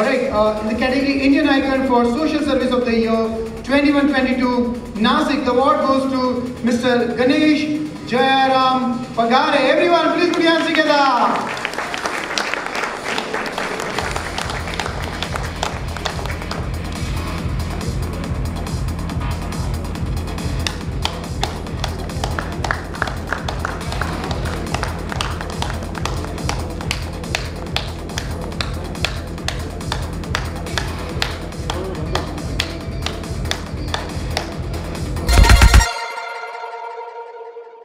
Alright, uh, in the category Indian Icon for Social Service of the Year 21-22, Nasik, the award goes to Mr. Ganesh Jayram Pagare. Everyone,